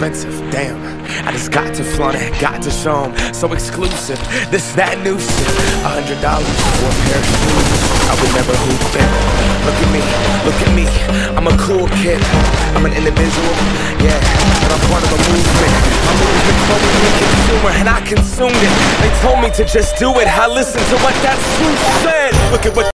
expensive, damn. I just got to flaunt it, got to show 'em. So exclusive, this that new shit. A hundred dollars for a pair of shoes. I would never hoop it. Look at me, look at me. I'm a cool kid. I'm an individual, yeah, but I'm part of a movement. My movement told me to be consumer, and I consumed it. They told me to just do it. I listened to what that suit said. Look at what